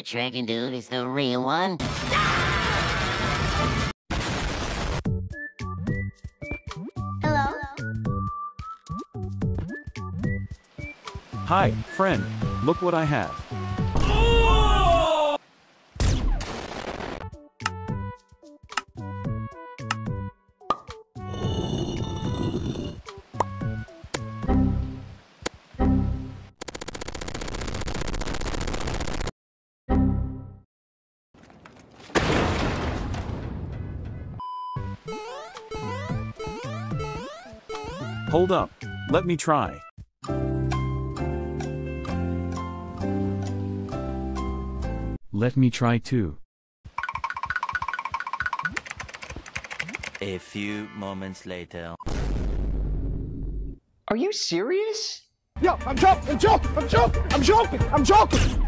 Which dragon dude is the real one? Hello? Hi, friend. Look what I have. Hold up. Let me try. Let me try too. A few moments later. Are you serious? Yo, I'm joking, I'm joking, I'm joking, I'm joking, I'm joking.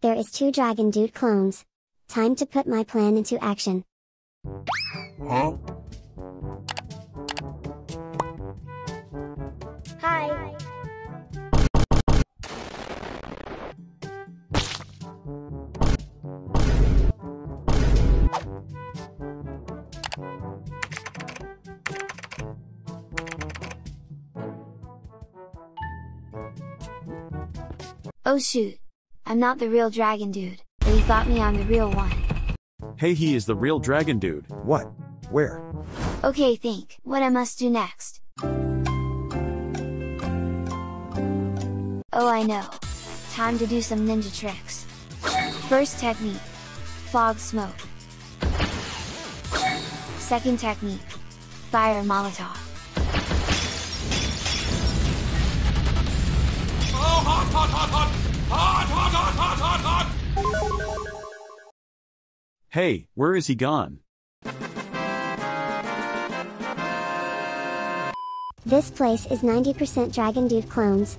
There is two Dragon Dude clones. Time to put my plan into action. Huh? Oh shoot. I'm not the real dragon dude, but he thought me I'm the real one. Hey, he is the real dragon dude. What? Where? Okay, think what I must do next. Oh, I know. Time to do some ninja tricks. First technique fog smoke. Second technique fire Molotov. Hey, where is he gone? This place is 90% Dragon Dude clones.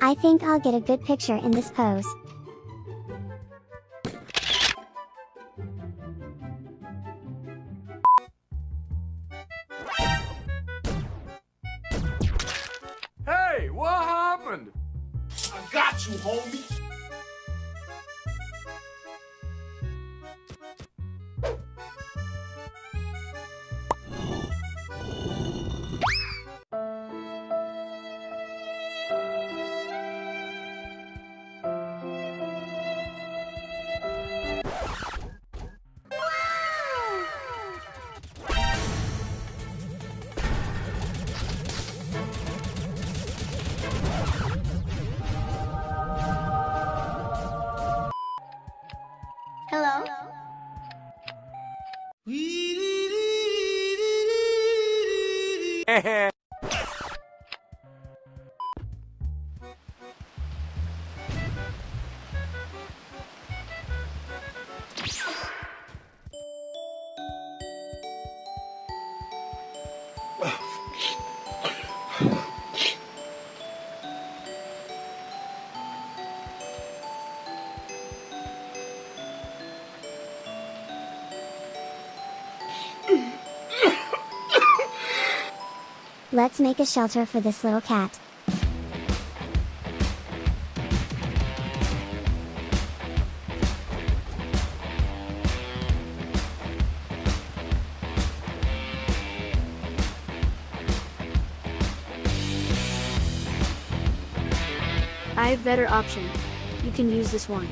I think I'll get a good picture in this pose. Let's make a shelter for this little cat. I have better option. You can use this one.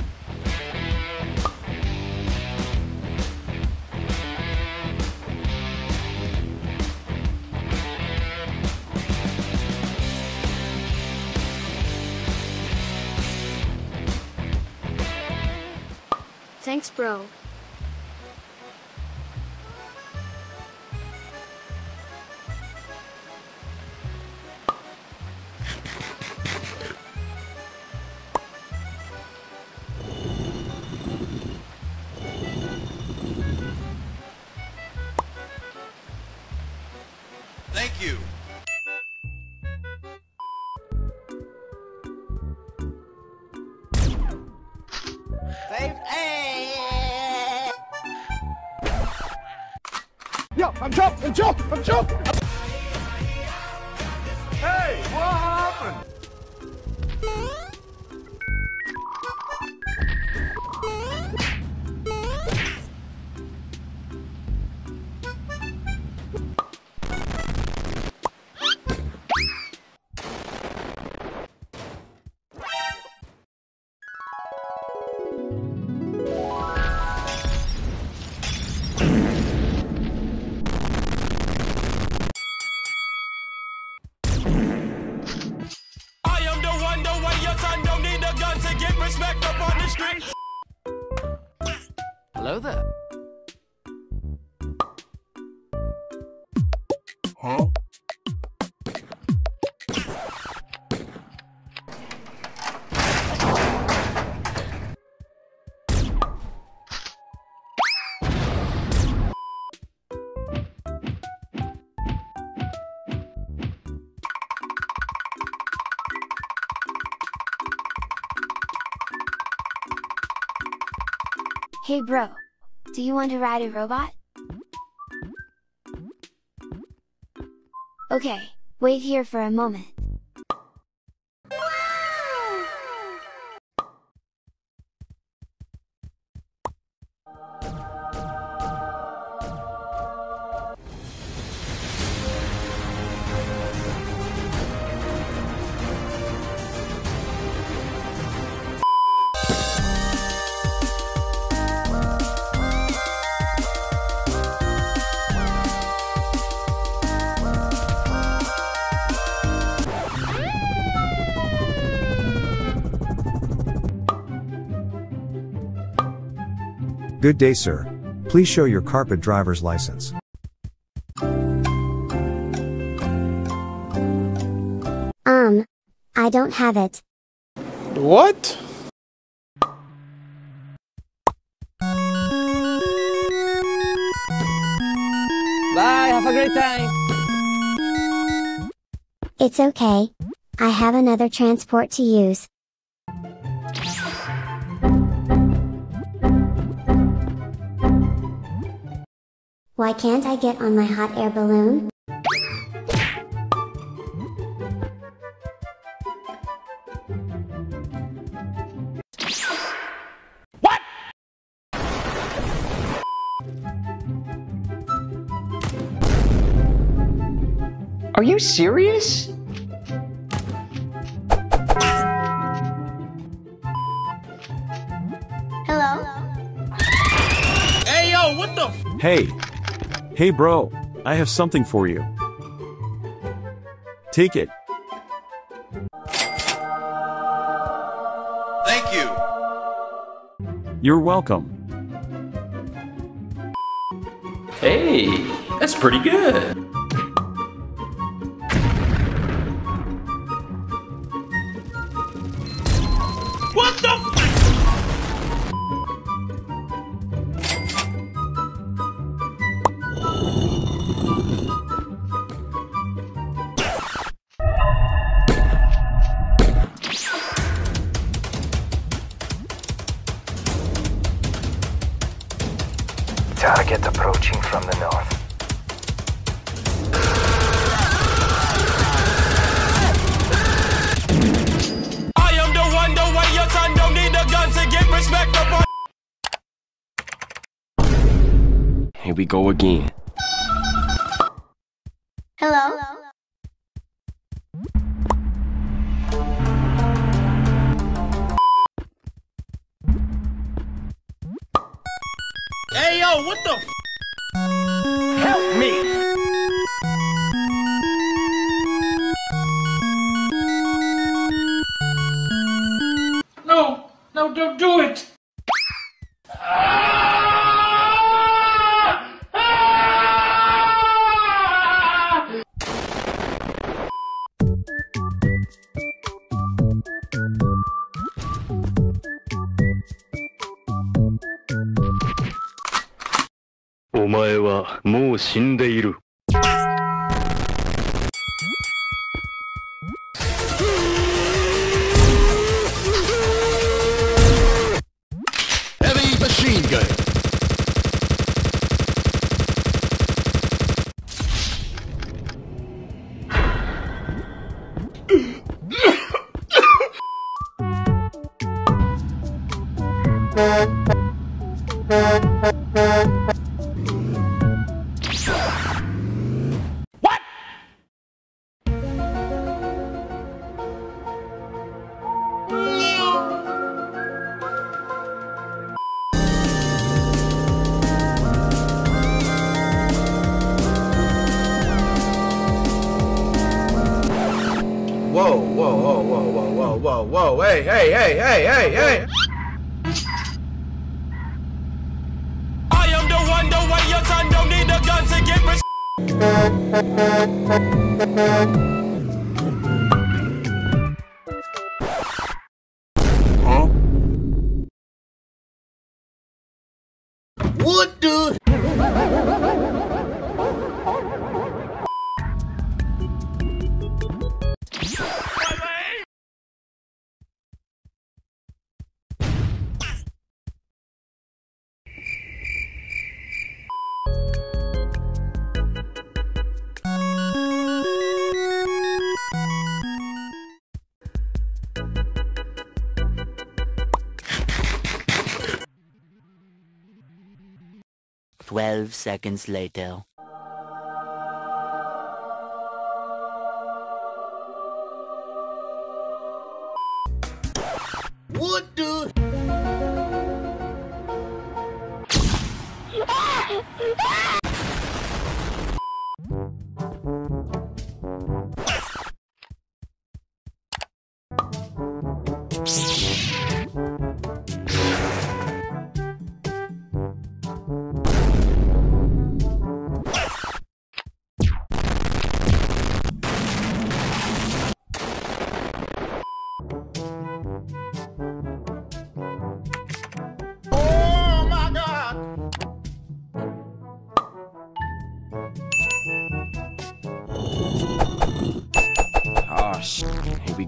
Thanks, bro. Hey bro, do you want to ride a robot? Okay, wait here for a moment. Good day, sir. Please show your carpet driver's license. Um, I don't have it. What? Bye, have a great time. It's okay. I have another transport to use. Why can't I get on my hot air balloon? Are you serious? Hello? Hey yo, what the? Hey. Hey bro, I have something for you. Take it. Thank you. You're welcome. Hey, that's pretty good. What the? Heavy machine gun. Whoa, whoa, whoa, whoa, whoa, whoa, whoa, whoa, hey, hey, hey, hey, hey, hey! I am the one, the way don't need a gun to get respect. 12 seconds later.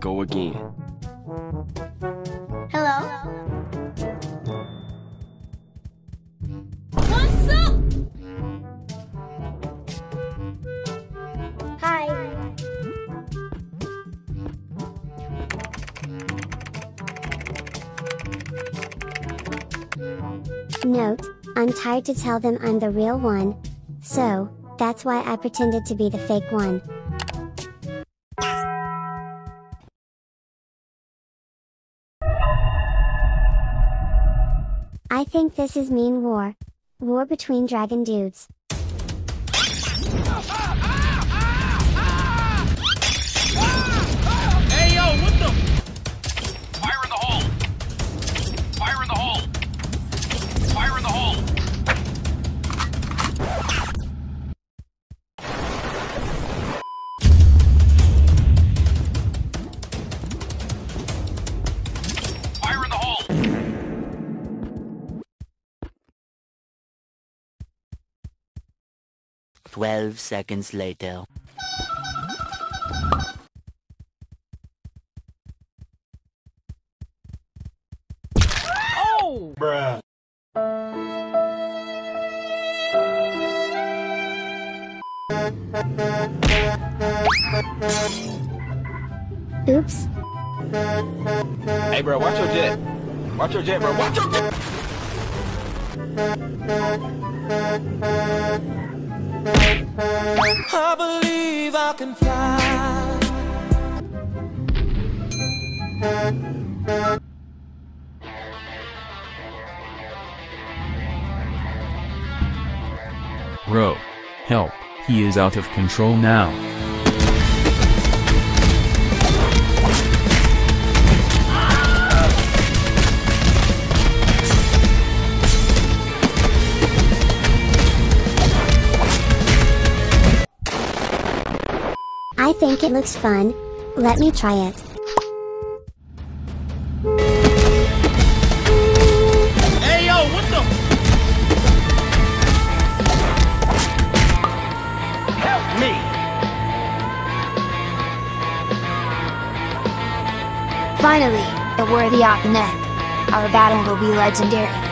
Go again. Hello? What's up? Hi. Note, I'm tired to tell them I'm the real one. So, that's why I pretended to be the fake one. Think this is mean war. War between dragon dudes. 12 seconds later. Oh! Bruh. Oops. Hey, bro, watch your jet. Watch your jet, bro. Watch your jet! I believe I can fly. Bro. Help, he is out of control now. I think it looks fun. Let me try it. Hey yo, what the? Help me! Finally, a worthy opponent. Our battle will be legendary.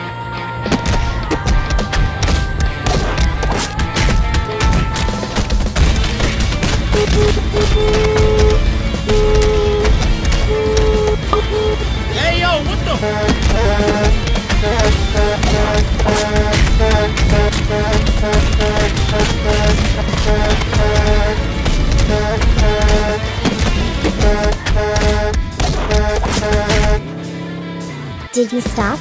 Did you stop?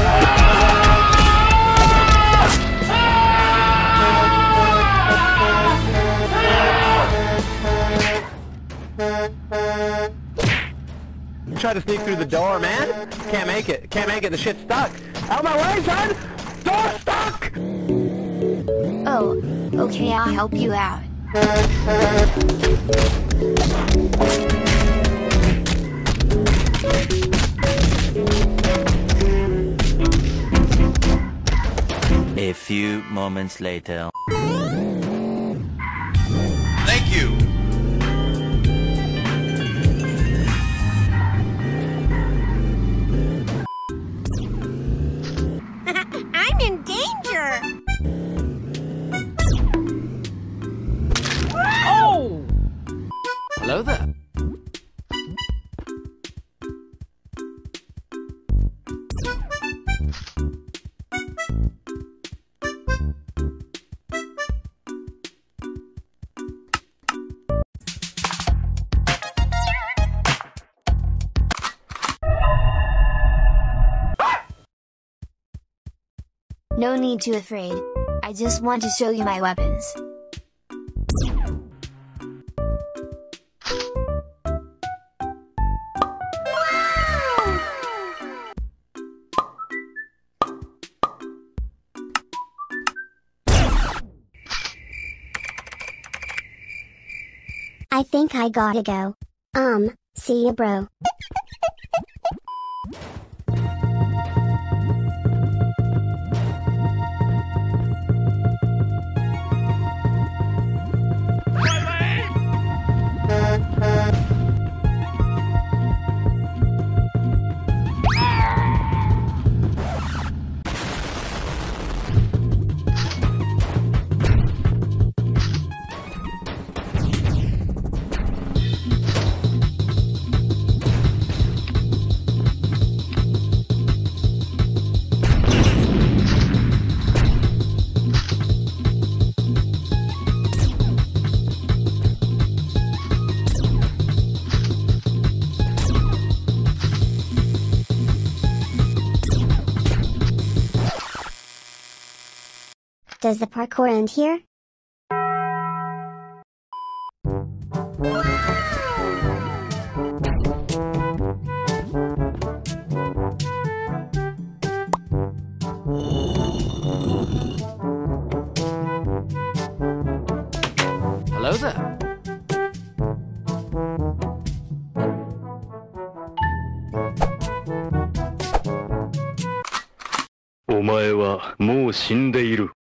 Ah! you stop? Try to sneak through the door, man. Can't make it. Can't make it. The shit's stuck. Out of my way, son! Door stuck! Oh, okay, I'll help you out. A few moments later. Thank you. Hello there. No need to afraid. I just want to show you my weapons. Think I gotta go. Um, see ya bro. Does the parkour end here? Hello there. Omae.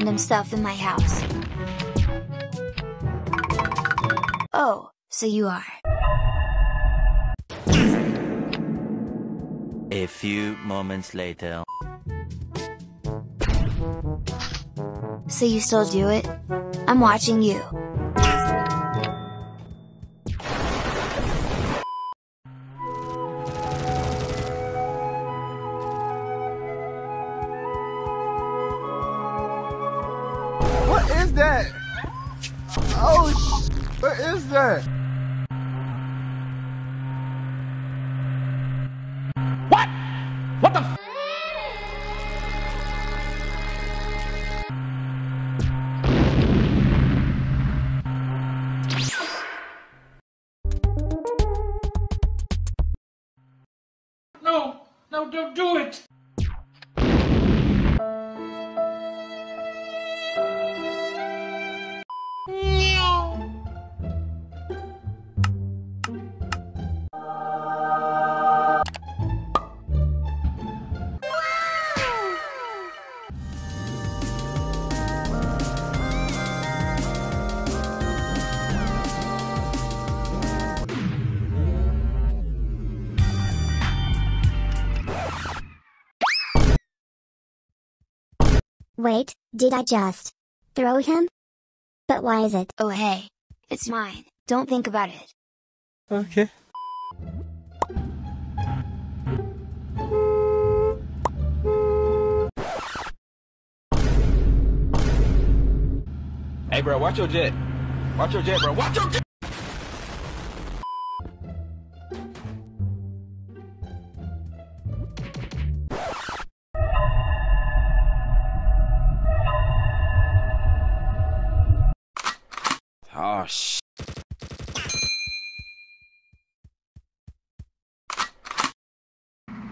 Random stuff in my house? Oh, so you are. A few moments later. So you still do it? I'm watching you. What is that? Oh, sh- what is that? Did I just throw him? But why is it? Oh hey. It's mine. Don't think about it. Okay. Hey, bro, watch your jet. Watch your jet, bro. Watch your jet. Oh, sh.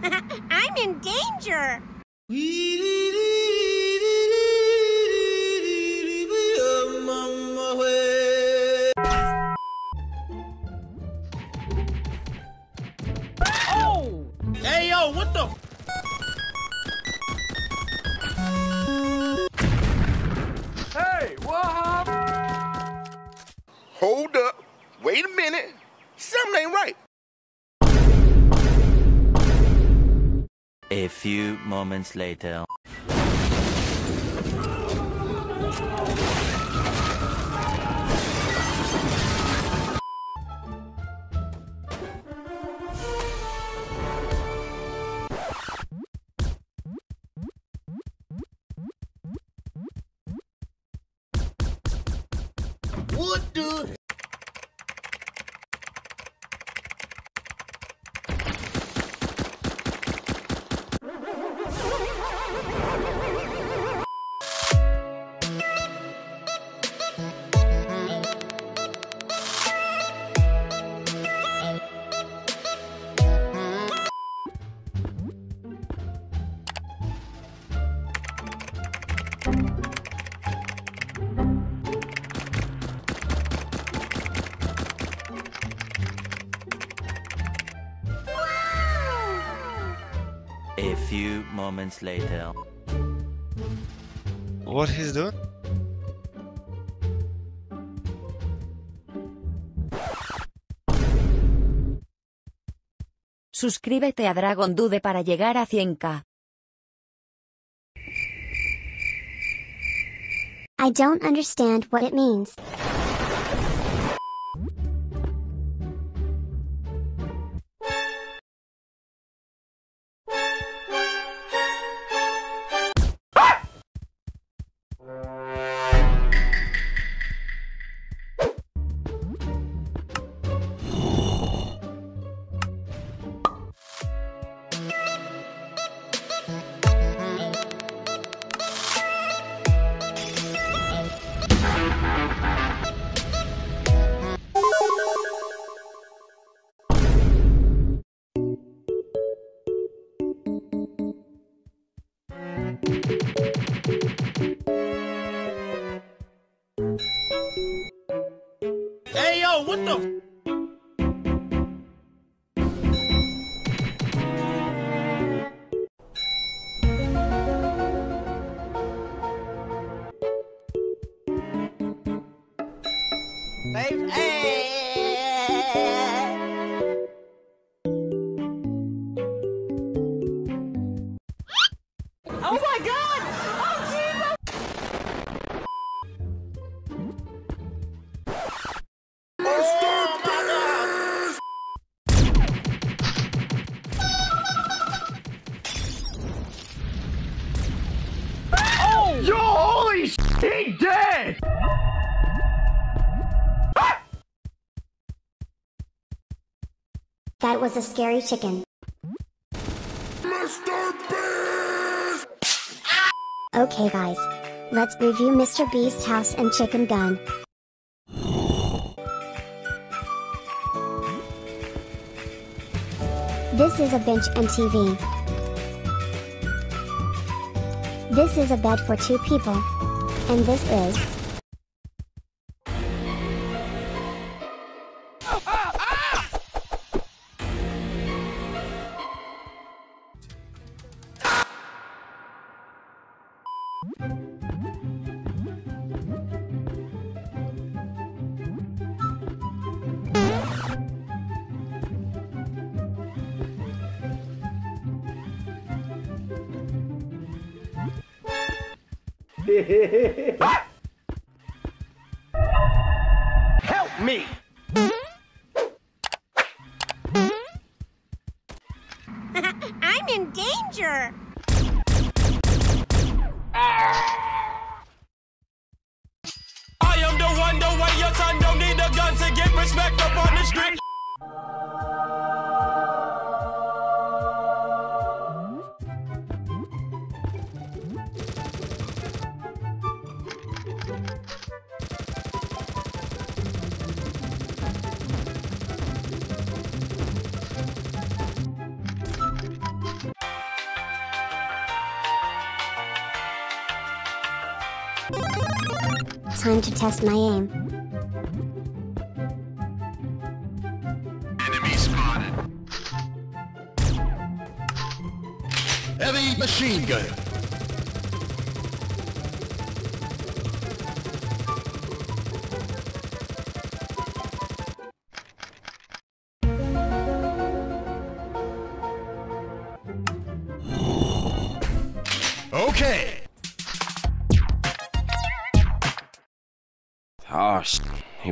I'm in danger. Oh! Hey, yo, what the? Hey, what happened? Wait a minute. Something ain't right. A few moments later. A few moments later. What he's doing? Suscríbete a Dragon Dude para llegar a 100k. I don't understand what it means. Was a scary chicken. Okay guys. Let's review Mr. Beast house and chicken gun. This is a bench and TV. This is a bed for two people. And this is... danger! I am the one, the way your son don't need a gun to get respect up on the street. Time to test my aim. Enemy spotted. Heavy machine gun.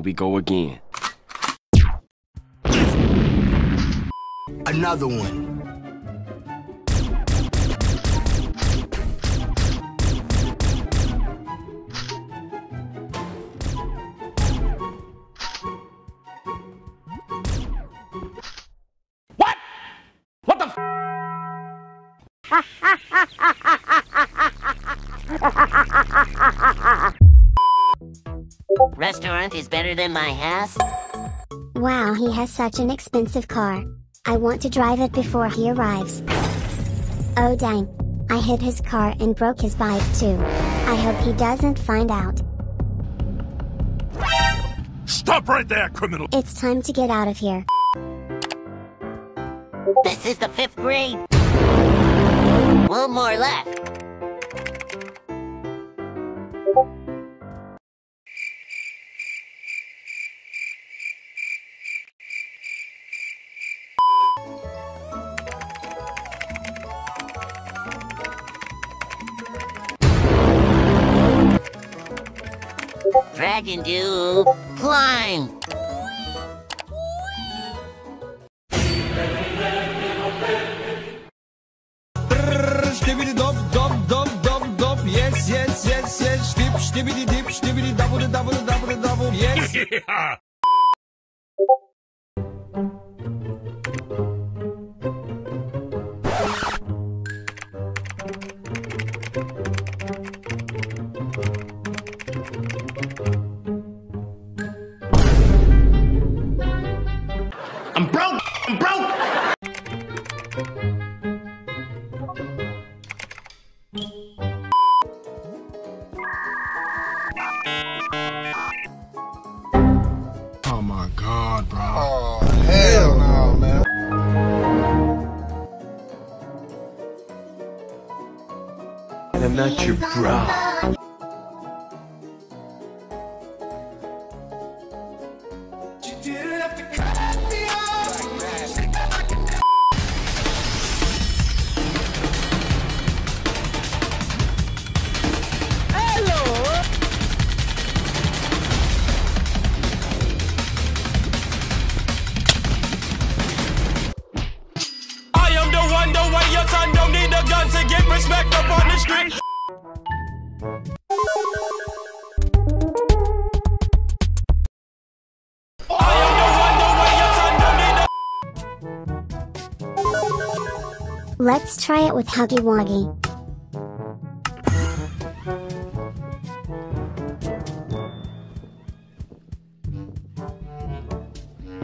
We go again. Another one. What? What the? Restaurant is better than my house? Wow, he has such an expensive car. I want to drive it before he arrives. Oh dang. I hit his car and broke his bike too. I hope he doesn't find out. Stop right there, criminal. It's time to get out of here. This is the fifth grade. One more left. Dragon do. climb! God, bro. Oh, hell no, man. I'm not your bro. Huggy Wuggy.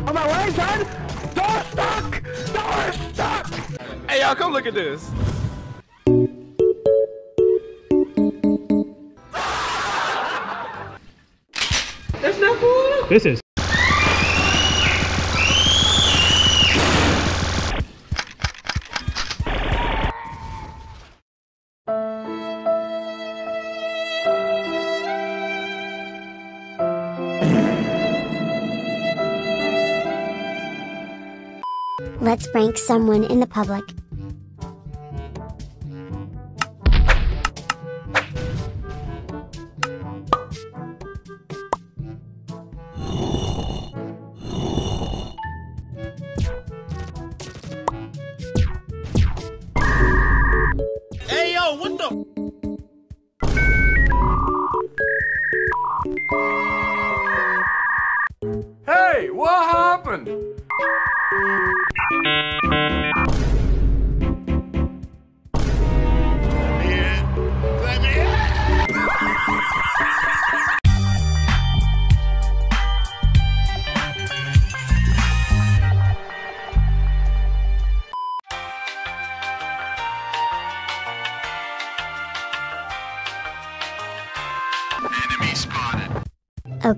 On my way, son! Door stuck! Door stuck! Hey, y'all, come look at this. That's not cool! This is. Let's prank someone in the public.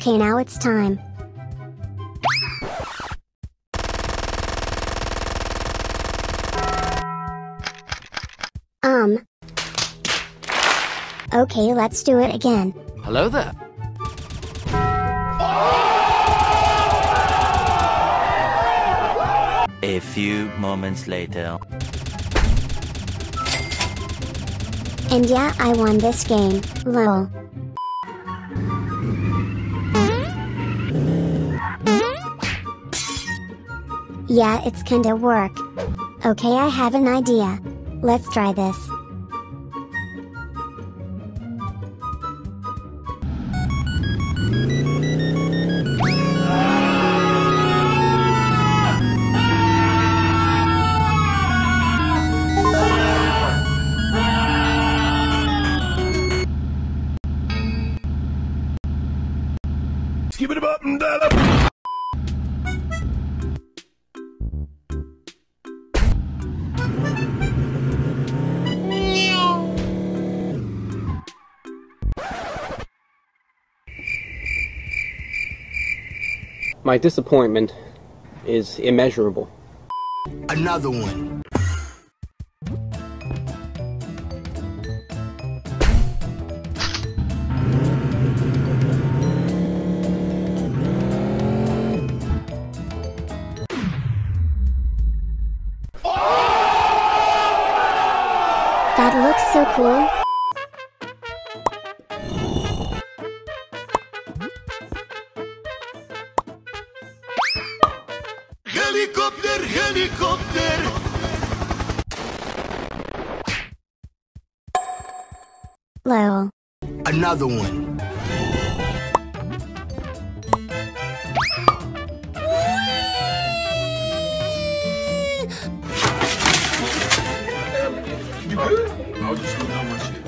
Okay, now it's time. Um. Okay, let's do it again. Hello there. A few moments later. And yeah, I won this game, lol. Yeah, it's kinda work. Okay, I have an idea. Let's try this. My disappointment is immeasurable. Another one. Another one. You good? I was just looking at my shit.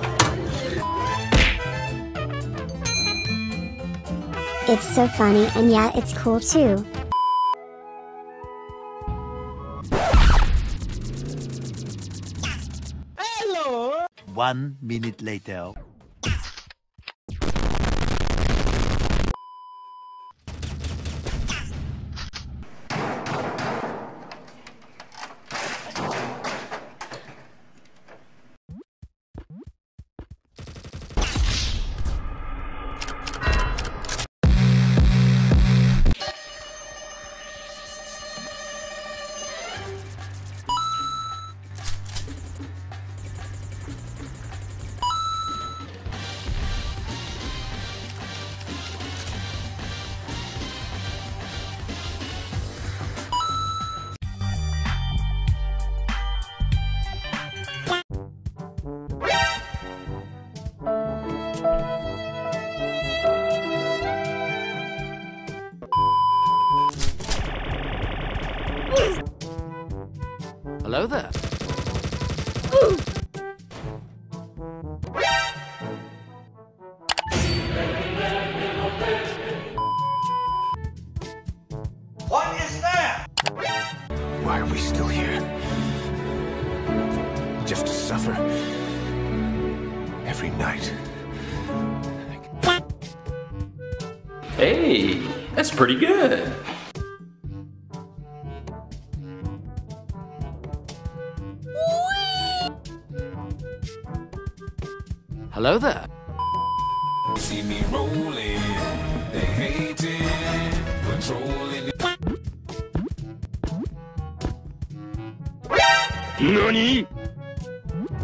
It's so funny and yeah, it's cool too. Hello! One minute later. Suffer. Every night. Hey, that's pretty good. Hello there. See me rolling, they hating, controlling. NANI?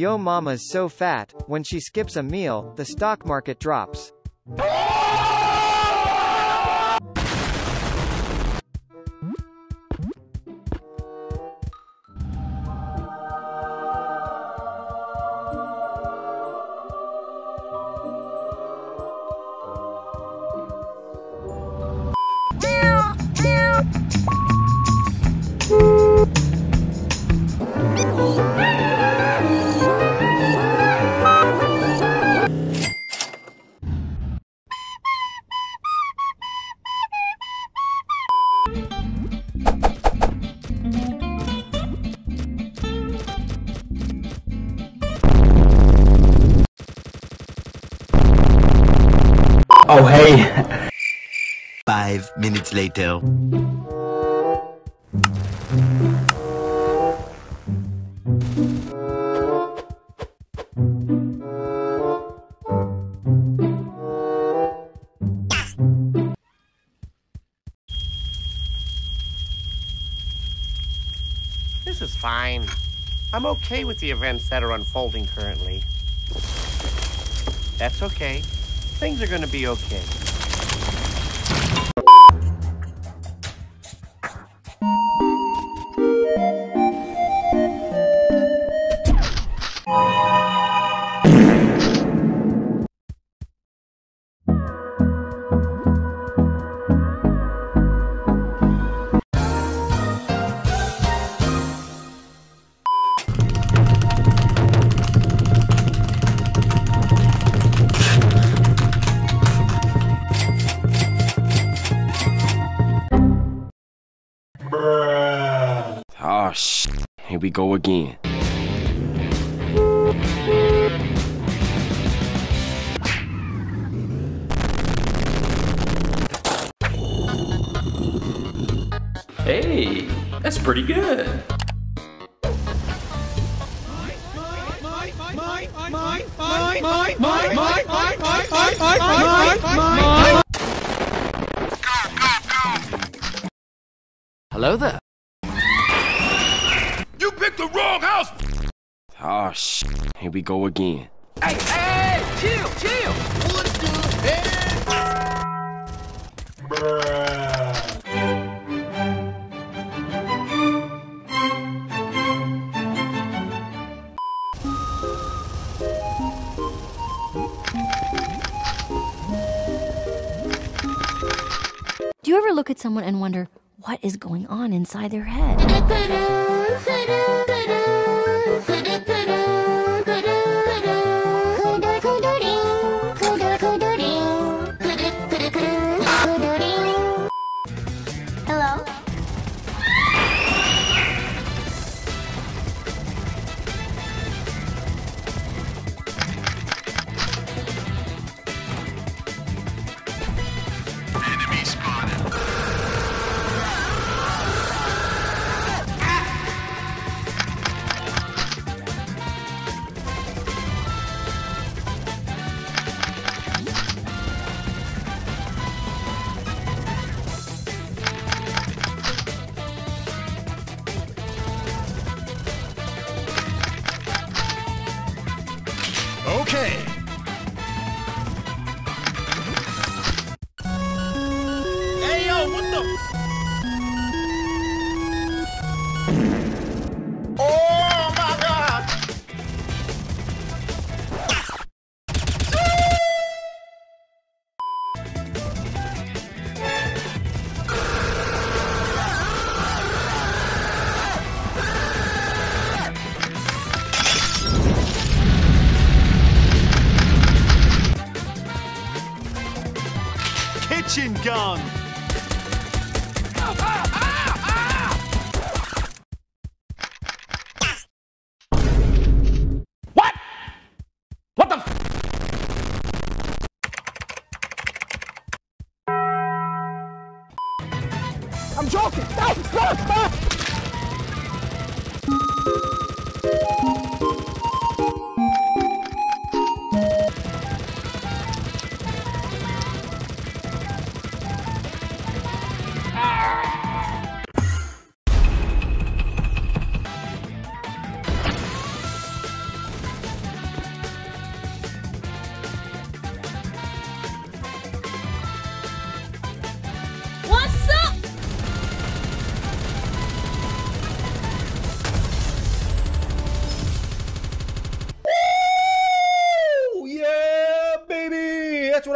Yo mama's so fat, when she skips a meal, the stock market drops. This is fine. I'm okay with the events that are unfolding currently. That's okay. Things are gonna be okay. Go again. Hey, that's pretty good. We go again. Hey, hey, chill, chill. What's good? Do you ever look at someone and wonder what is going on inside their head? Gun.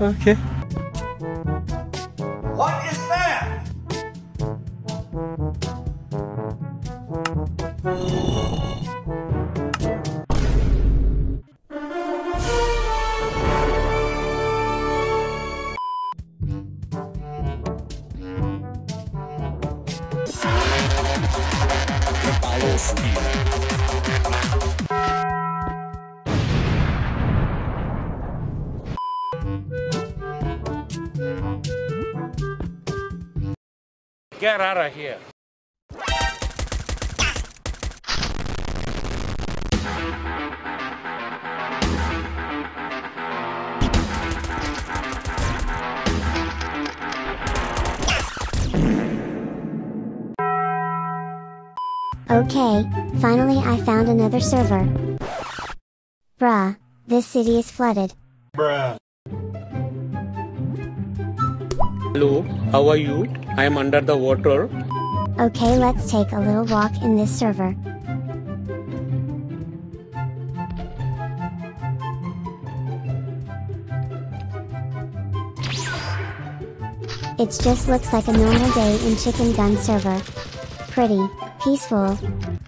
Okay. Found another server. Bruh, this city is flooded. Bruh. Hello, how are you? I am under the water. Okay, let's take a little walk in this server. It just looks like a normal day in Chicken Gun server. Pretty, peaceful,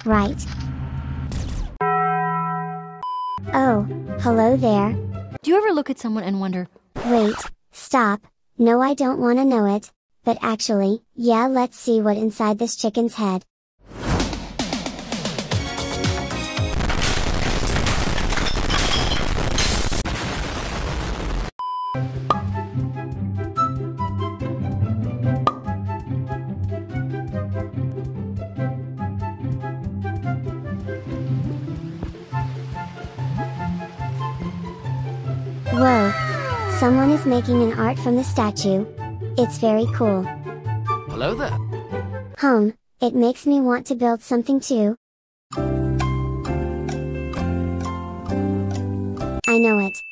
right? Oh, hello there. Do you ever look at someone and wonder, Wait, stop. No, I don't want to know it. But actually, yeah, let's see what inside this chicken's head. Making an art from the statue. It's very cool. Hello there. Home, it makes me want to build something too. I know it.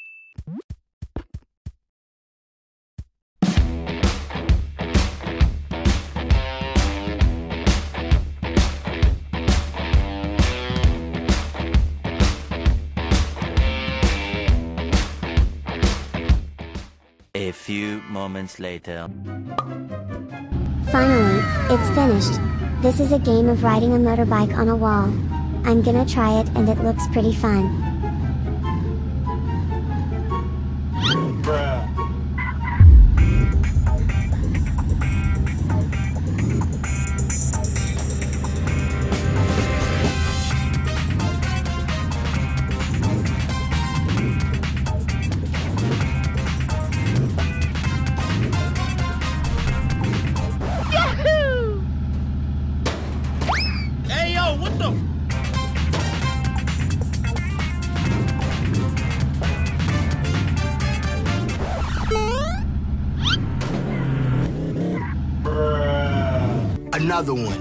A few moments later. Finally, it's finished. This is a game of riding a motorbike on a wall. I'm gonna try it and it looks pretty fun. Another one.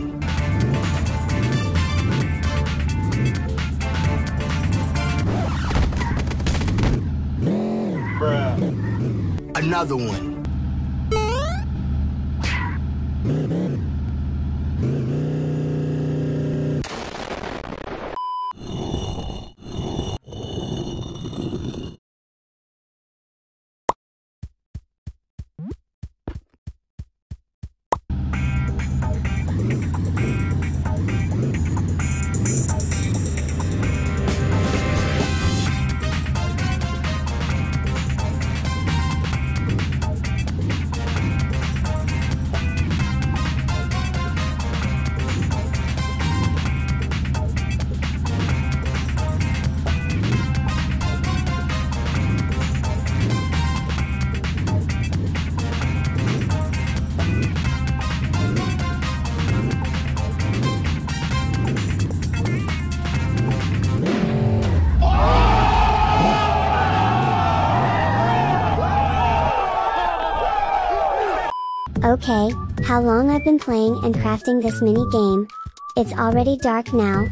Okay, how long I've been playing and crafting this mini game. It's already dark now.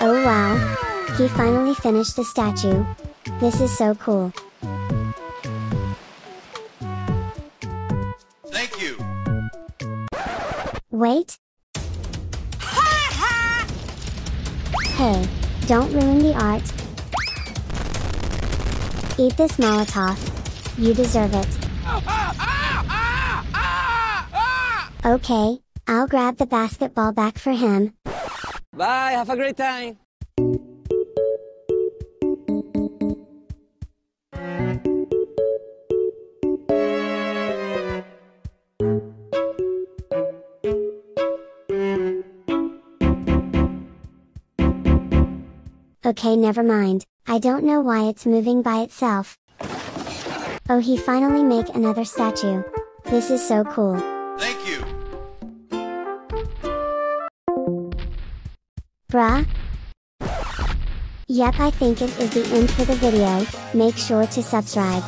Oh wow. He finally finished the statue. This is so cool. Thank you. Wait. Hey, don't ruin the art. Eat this Molotov. You deserve it. Okay, I'll grab the basketball back for him. Bye, have a great time. Okay, never mind. I don't know why it's moving by itself. Oh, he finally make another statue. This is so cool. Thank you. Bruh? Yep, I think it is the end for the video. Make sure to subscribe.